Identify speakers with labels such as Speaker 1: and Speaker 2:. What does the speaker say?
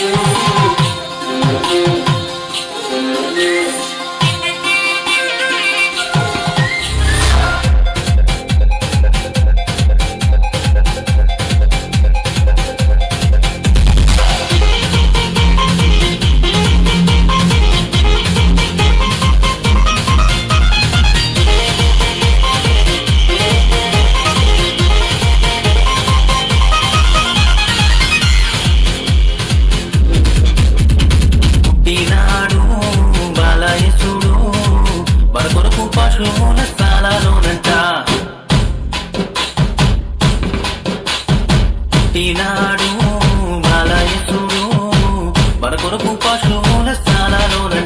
Speaker 1: you. స్థలాల్లోన స్థలాల్లోనంట ఈనాడు మలయసుడు మన కొరకు పశువుల స్థలాల్లోనంట